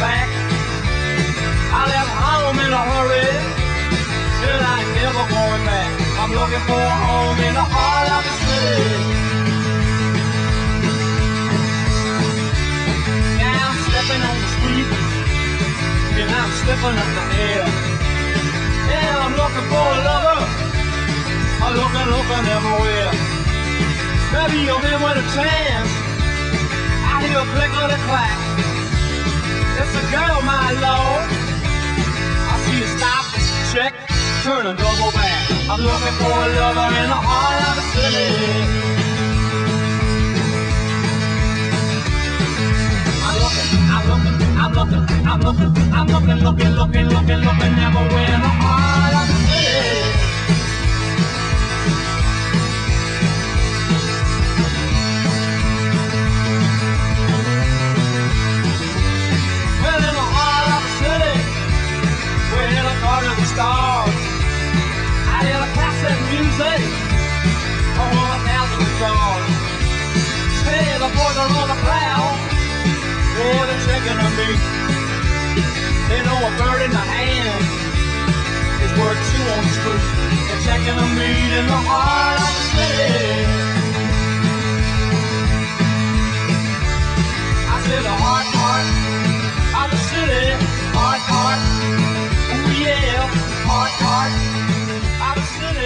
back. I left home in a hurry, said I ain't never going back. I'm looking for a home in the heart of the city. Now I'm stepping on the street, and I'm stepping up the air. Yeah, I'm looking for a lover. I'm looking, looking everywhere. Maybe you'll be with a chance. I hear a click on the clack. Turn and double back. I'm looking for a lover in the heart of the city. I'm looking, I'm looking, I'm looking, I'm looking, I'm looking, looking, looking, looking, looking everywhere in the heart of the city. Well, in the heart of the city, we're in a part of the stars music. I want a thousand the. Hey, the boys are on the prowl. Oh, they're checking on me. They know a bird in the hand is worth two on the street. They're checking on me in the heart of the city. I said the heart, heart of the city. Heart, heart. Ooh, yeah. Heart, heart. of the city.